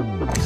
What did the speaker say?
Mm-hmm.